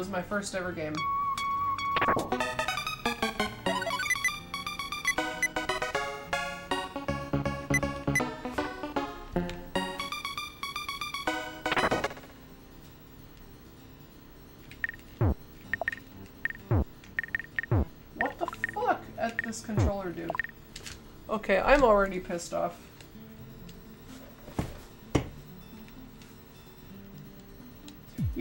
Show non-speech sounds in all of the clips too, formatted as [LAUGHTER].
was my first ever game. What the fuck at this controller do? Okay, I'm already pissed off.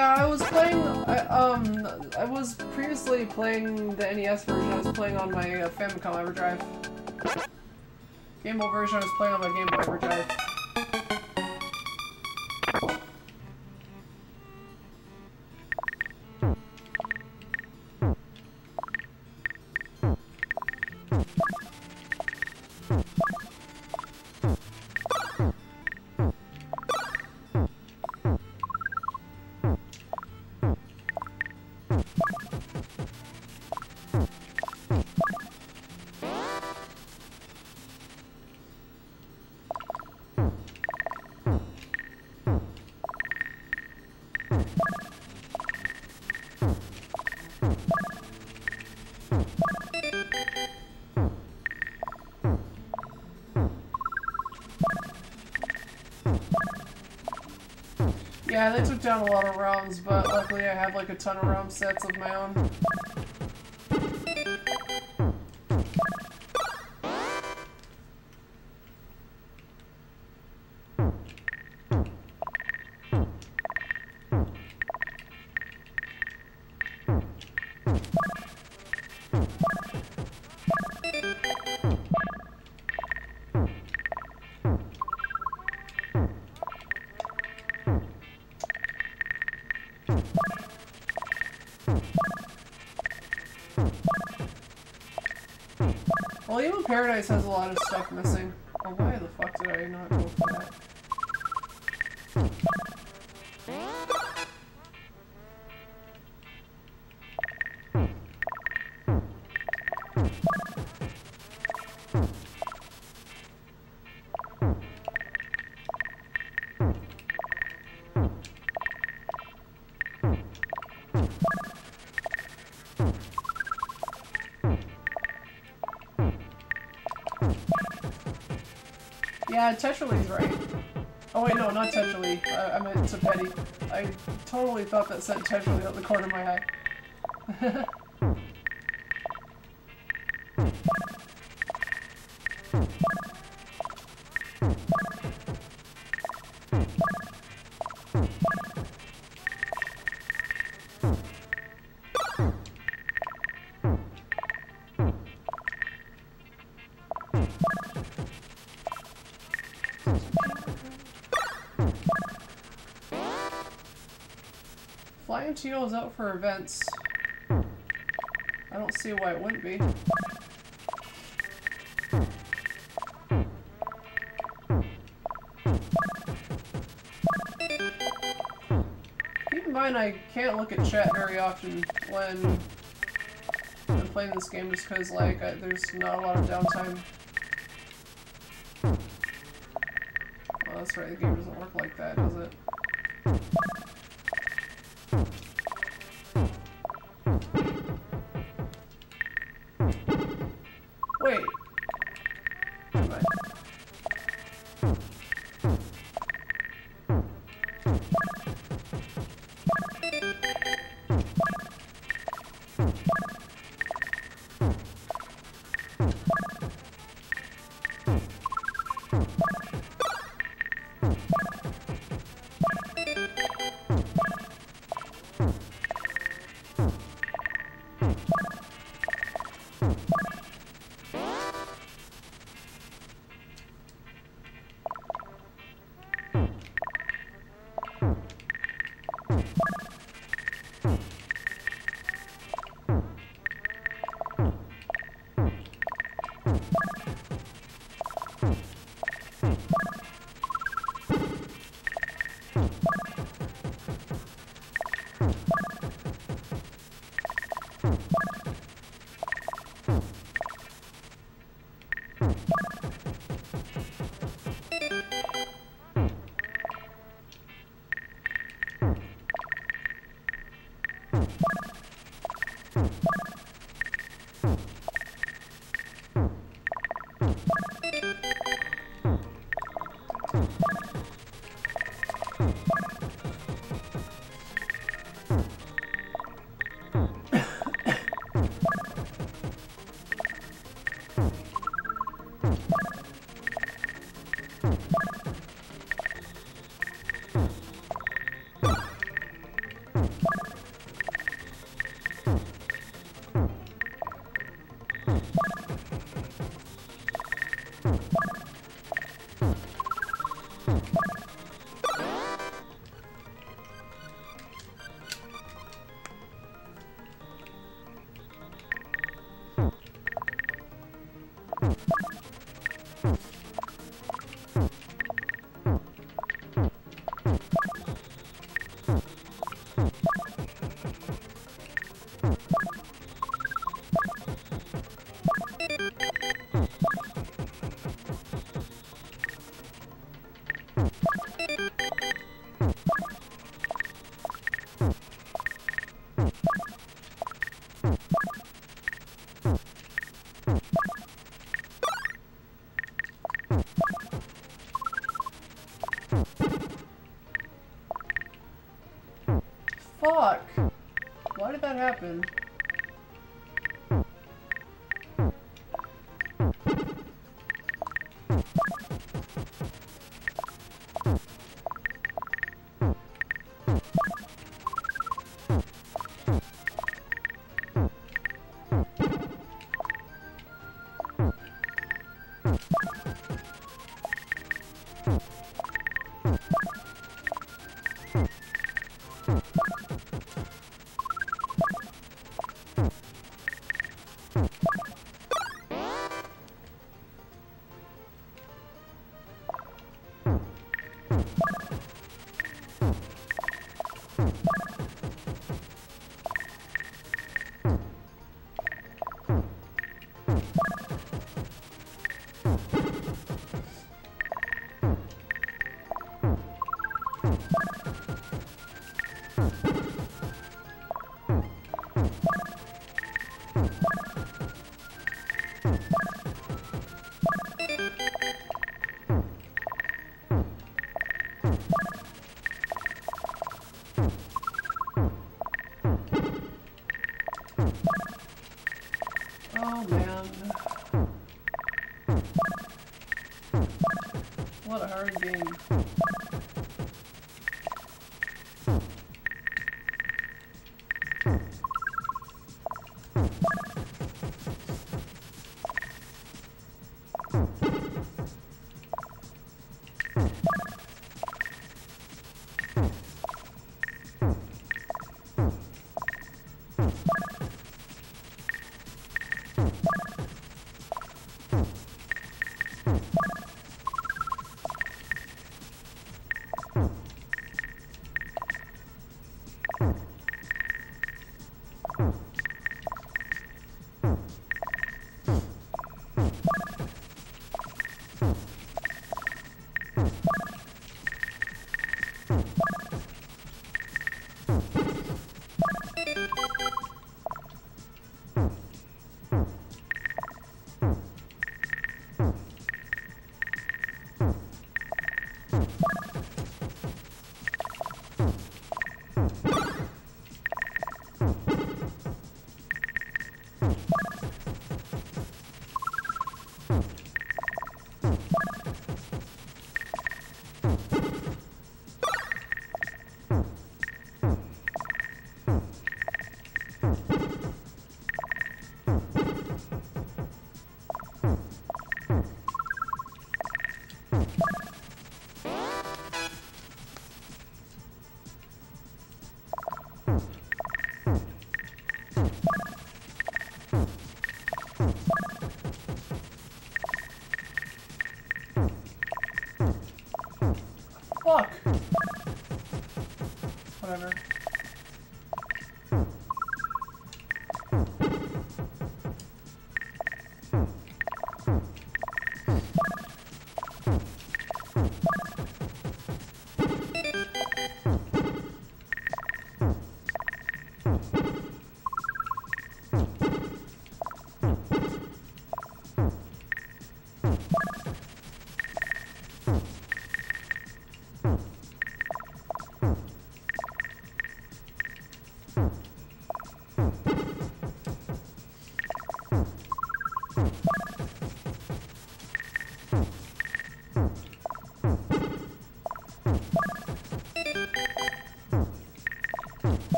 Yeah, I was playing. I, um, I was previously playing the NES version. I was playing on my uh, Famicom EverDrive. Game Boy version. I was playing on my Game Boy EverDrive. Yeah, they took down a lot of ROMs, but luckily I have like a ton of ROM sets of my own. Even has a lot of stuff missing. Yeah, Tetralee's right. Oh wait, no, not Tetralee. I, uh, I meant Tapetti. I totally thought that said Tetralee out the corner of my eye. [LAUGHS] Teal is out for events. I don't see why it wouldn't be. Keep in mind I can't look at chat very often when I'm playing this game just because like I, there's not a lot of downtime. Well, that's right, the game doesn't work like that, does it? Hmm. Why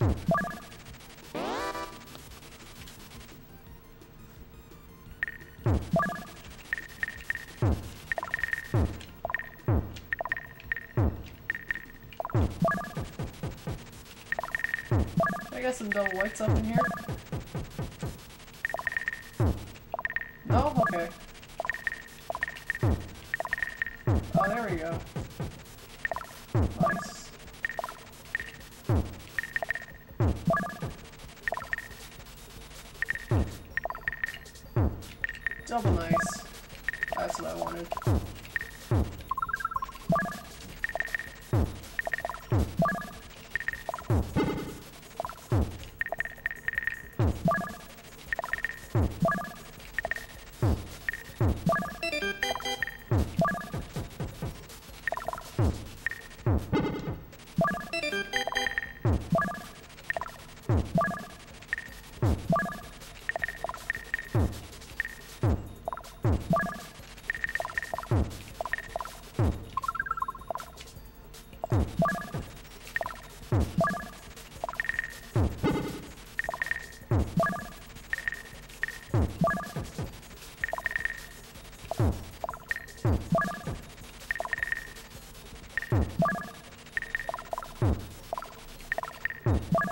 I got some double whites up in here. Alright.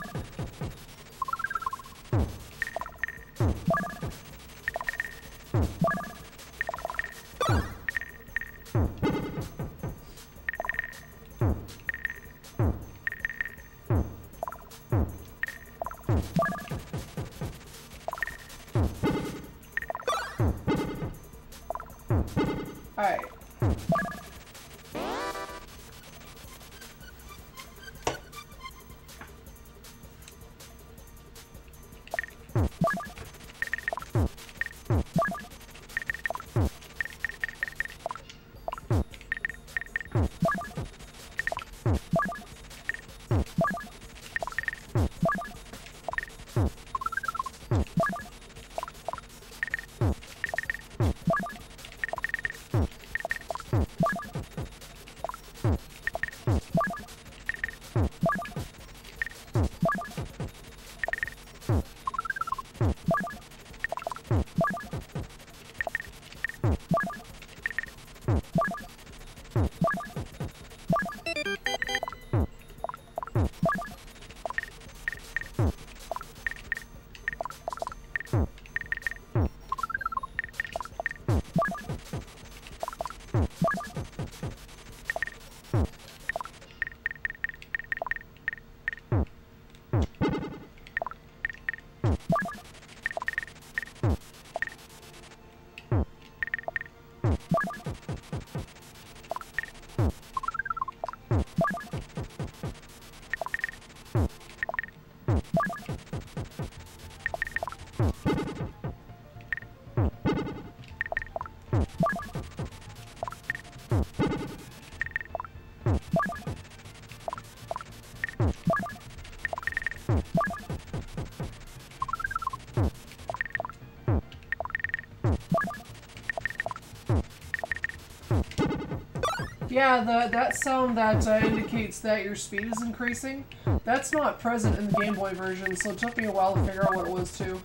Yeah, the, that sound that uh, indicates that your speed is increasing, that's not present in the Game Boy version, so it took me a while to figure out what it was too.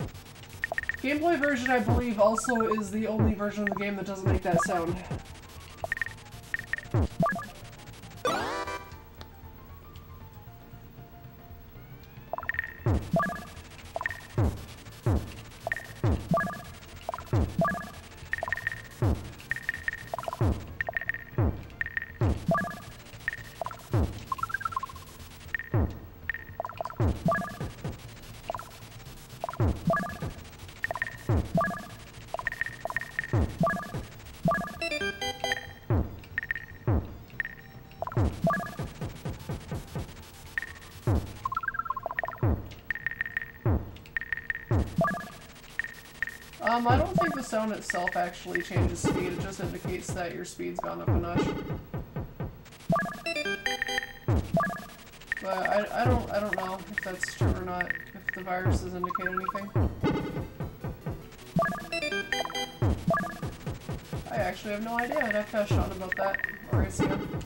Game Boy version, I believe, also is the only version of the game that doesn't make that sound. Um, I don't think the sound itself actually changes speed, it just indicates that your speed's gone up a notch. But I, I don't I don't know if that's true or not, if the viruses indicate anything. I actually have no idea, I'd have to ask Sean about that, or ACM.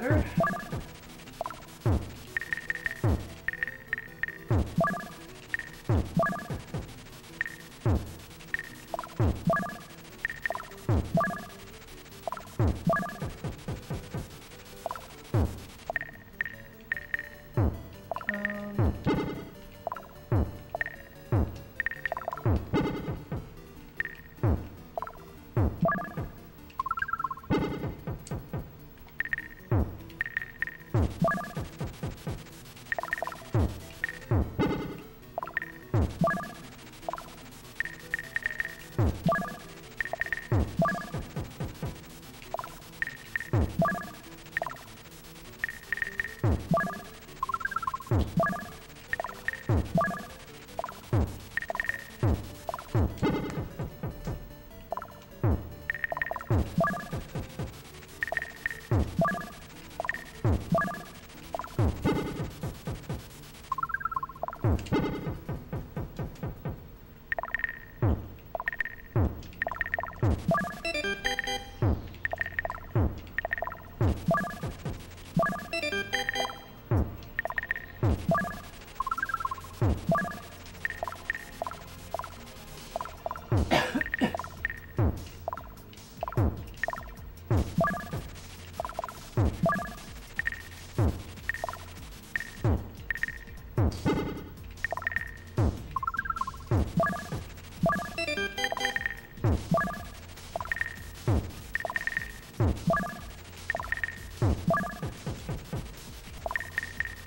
Better.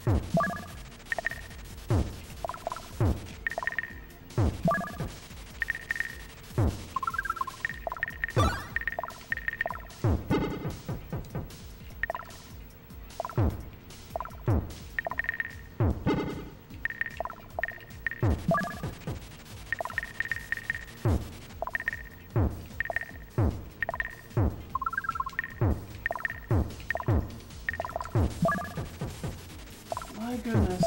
Hmm. Goodness.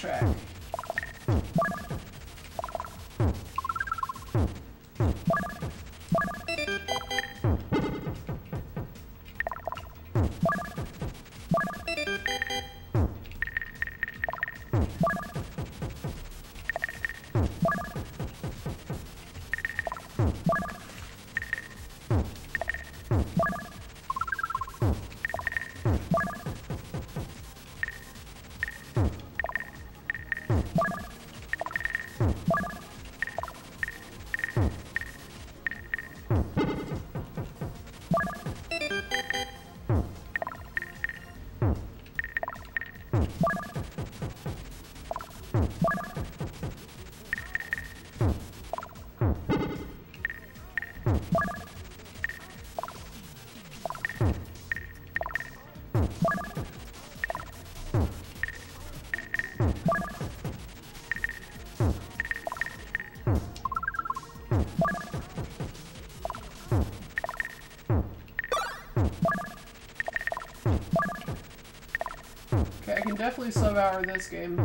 Back definitely sub hour this game.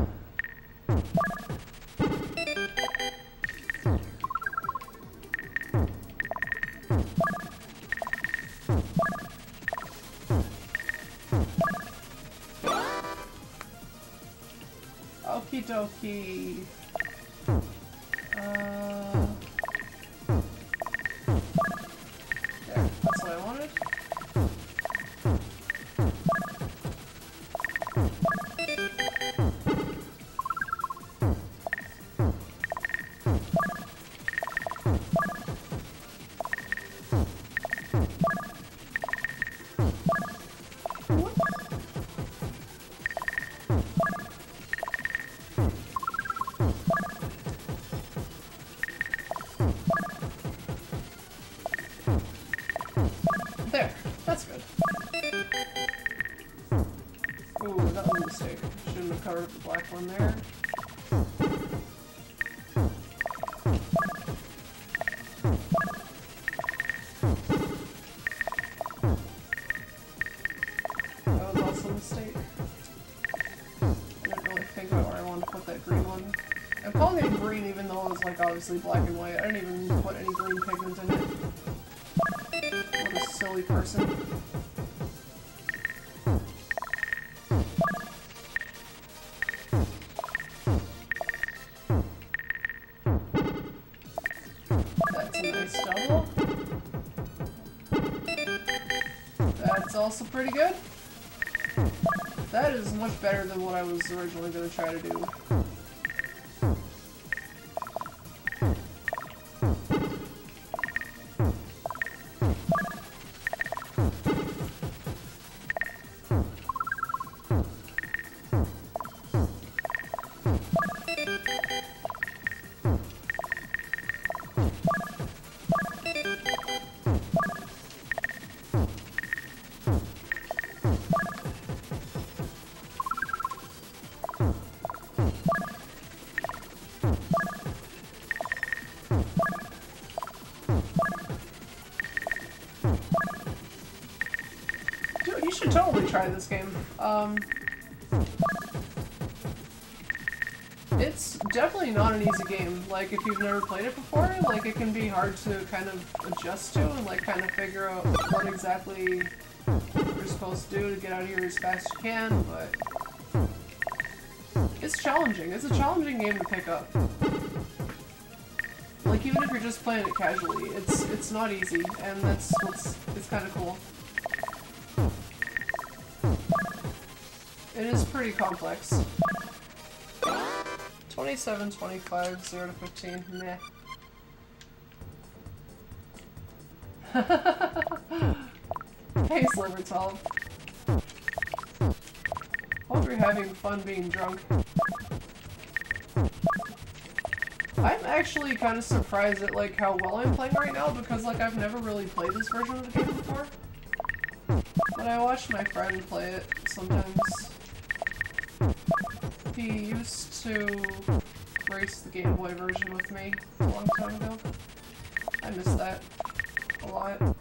Okie dokie. Uh, one there. That was also a mistake. I didn't really think about where I wanted to put that green one. I'm calling it green even though it's like obviously black and white. I didn't even put any green pigment in it. What a silly person. Better than what I was originally going to try to do. Try this game. Um, it's definitely not an easy game. Like, if you've never played it before, like, it can be hard to kind of adjust to and, like, kind of figure out what exactly you're supposed to do to get out of here as fast as you can, but it's challenging. It's a challenging game to pick up. Like even if you're just playing it casually, it's it's not easy, and that's it's kind of cool. It is pretty complex. 27, 25, 0 to 15, meh. [LAUGHS] hey, Slivertall. Hope you're having fun being drunk. I'm actually kind of surprised at like how well I'm playing right now because like I've never really played this version of the game before. But I watch my friend play it sometimes. He used to race the Game Boy version with me a long time ago. I miss that a lot.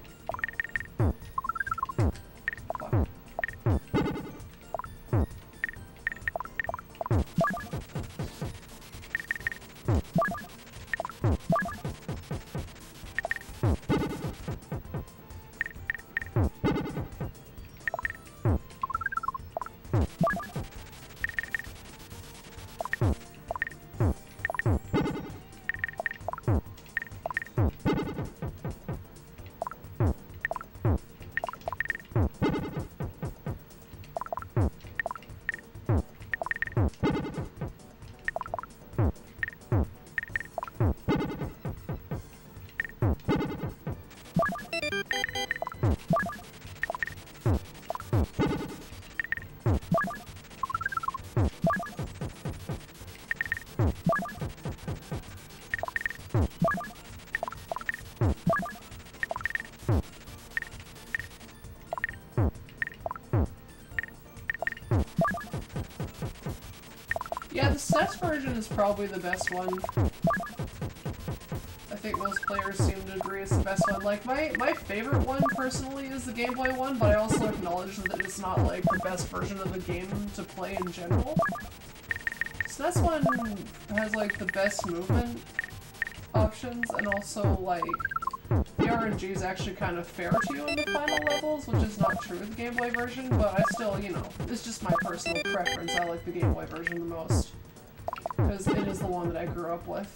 SNES version is probably the best one. I think most players seem to agree it's the best one. Like, my, my favorite one, personally, is the Game Boy one, but I also acknowledge that it's not, like, the best version of the game to play in general. SNES one has, like, the best movement options, and also, like, the RNG is actually kind of fair to you in the final levels, which is not true with the Game Boy version, but I still, you know, it's just my personal preference. I like the Game Boy version the most because it is the one that I grew up with.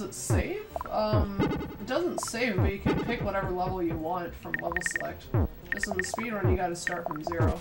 Does it save? Um, it doesn't save, but you can pick whatever level you want from level select. Just in the speedrun, you gotta start from zero.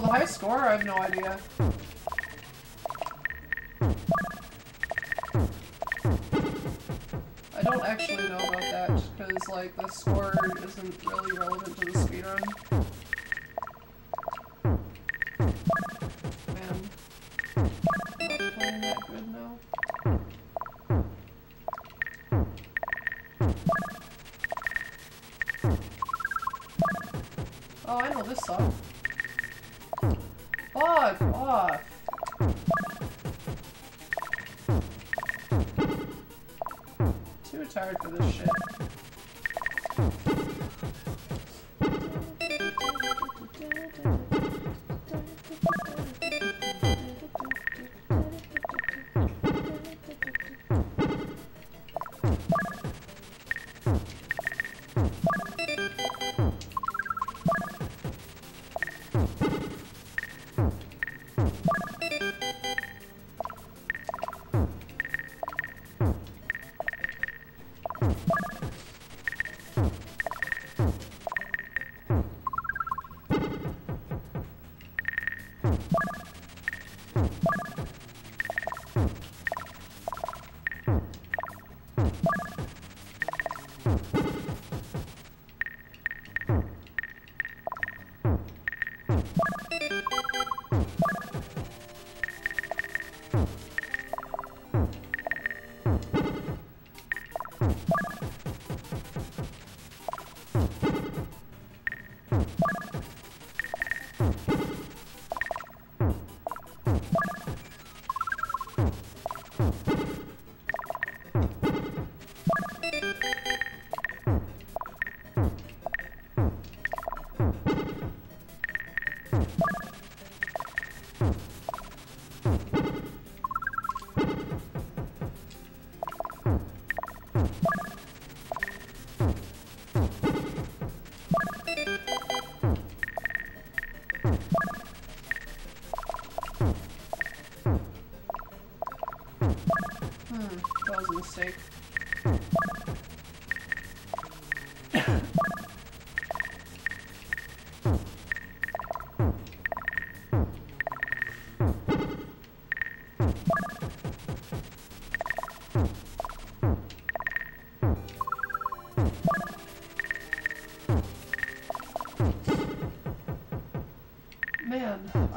The high score? I have no idea. I don't actually know about that, because, like, the score isn't really relevant to the speedrun.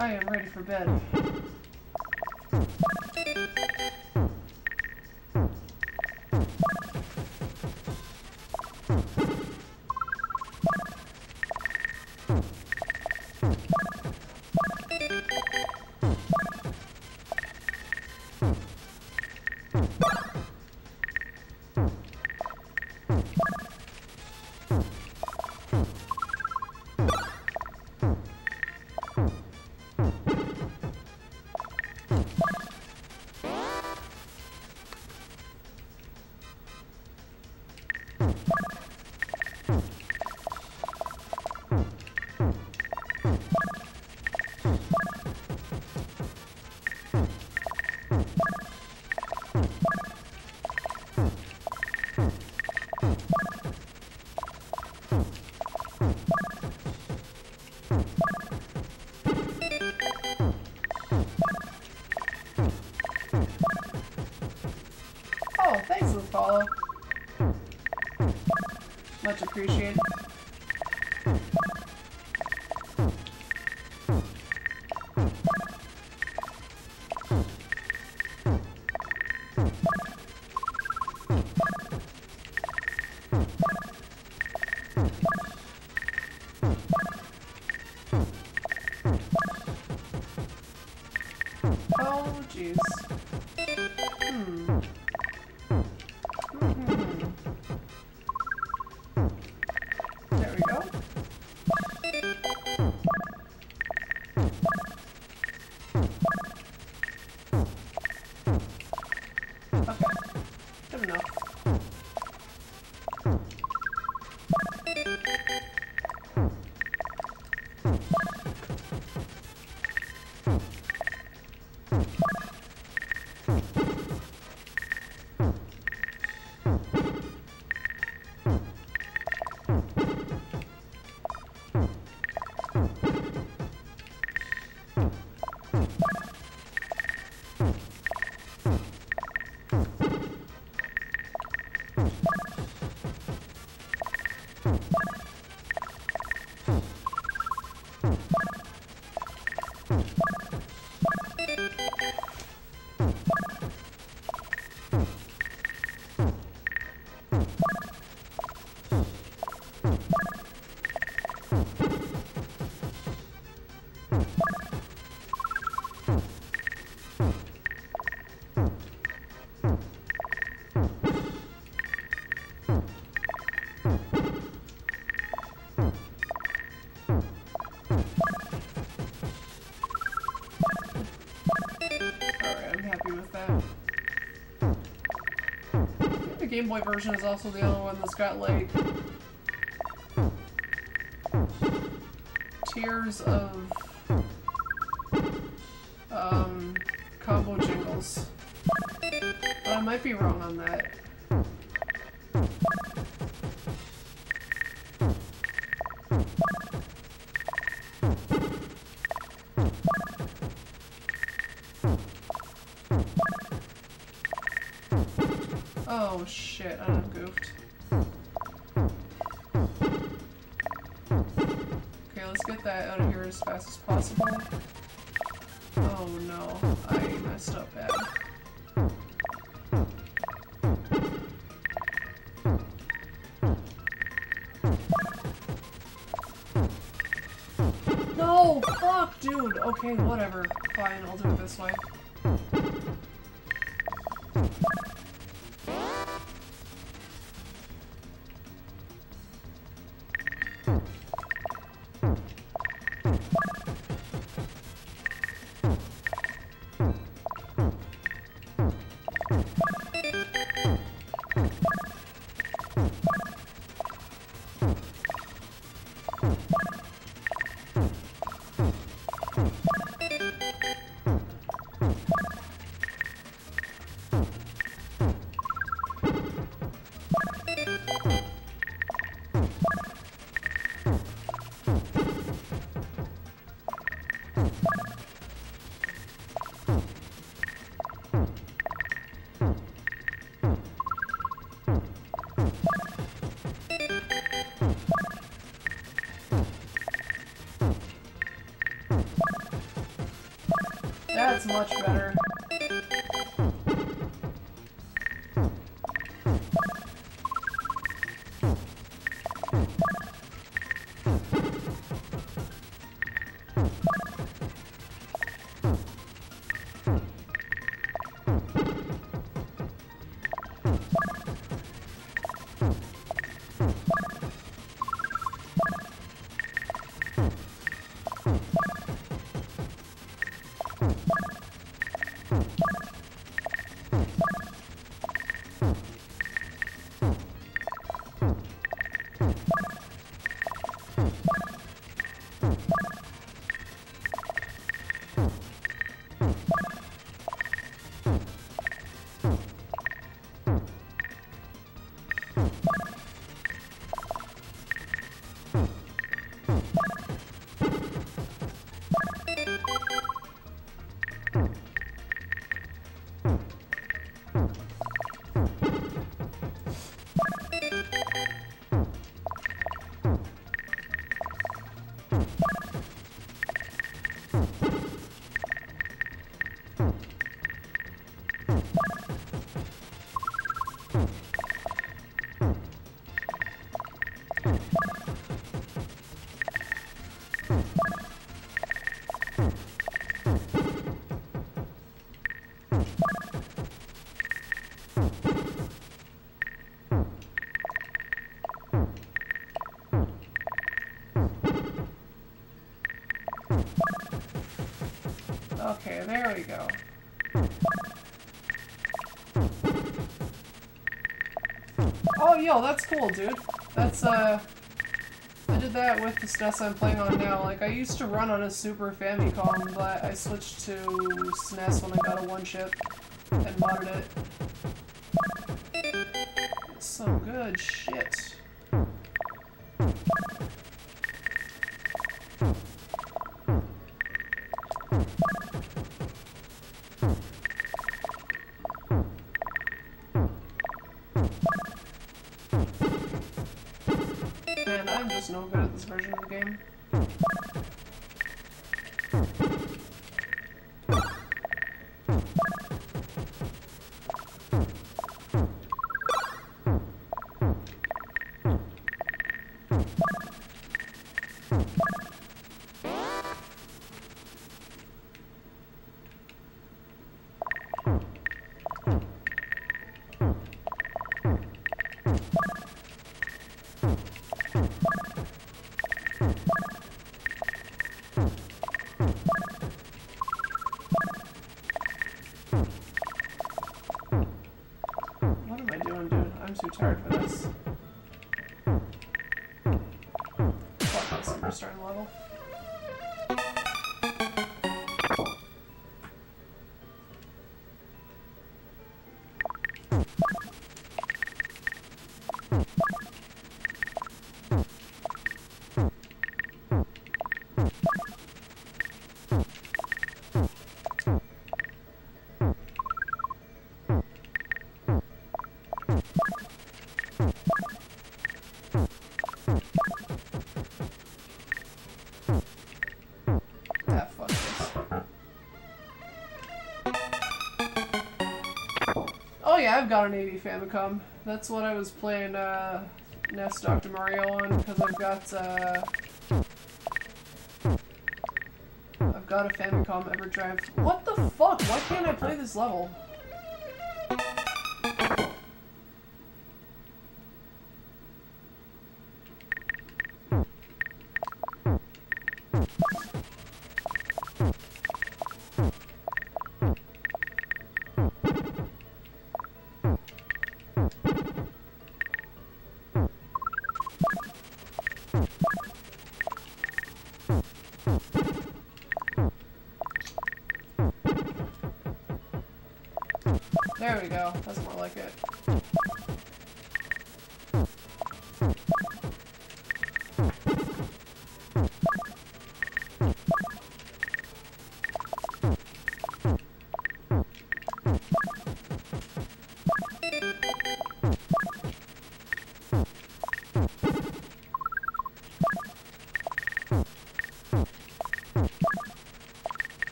I am ready for bed. Hmm. Much Game Boy version is also the only one that's got like tiers of um, combo jingles. But I might be wrong on that. As fast as possible. Oh no, I messed up bad. No! Fuck, dude! Okay, whatever. Fine, I'll do it this way. There we go. Oh, yo, that's cool, dude. That's, uh... I did that with the SNES I'm playing on now. Like, I used to run on a Super Famicom, but I switched to SNES when I got a one-chip and modded it. So good, shit. Got an AV Famicom. That's what I was playing uh, NES Dr. Mario on, because I've got, uh... I've got a Famicom EverDrive. What the fuck? Why can't I play this level? There we go. That's more like it.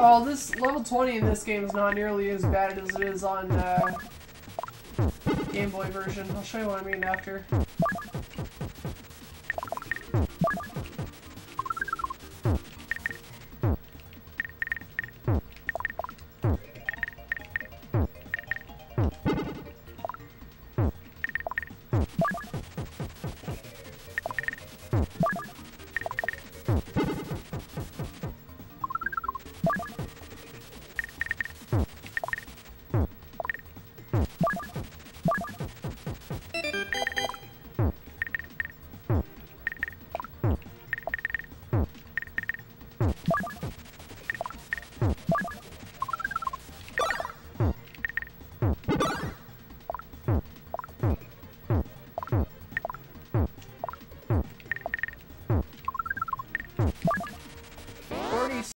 Oh, this level 20 in this game is not nearly as bad as it is on uh, Game Boy version. I'll show you what I mean after.